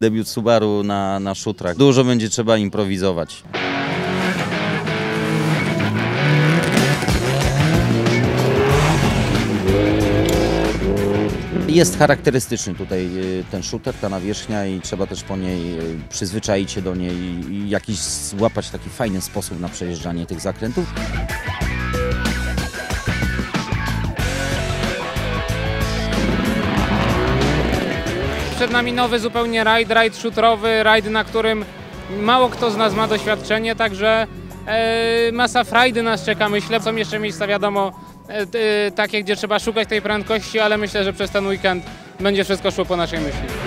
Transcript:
Debiut Subaru na, na szutrach. Dużo będzie trzeba improwizować. Jest charakterystyczny tutaj y, ten shooter, ta nawierzchnia i trzeba też po niej y, przyzwyczaić się do niej i, jakiś złapać taki fajny sposób na przejeżdżanie tych zakrętów. Przed nami nowy zupełnie rajd, rajd shooterowy, rajd, na którym mało kto z nas ma doświadczenie, także e, masa frajdy nas czeka, myślę. Są jeszcze miejsca, wiadomo, e, e, takie, gdzie trzeba szukać tej prędkości, ale myślę, że przez ten weekend będzie wszystko szło po naszej myśli.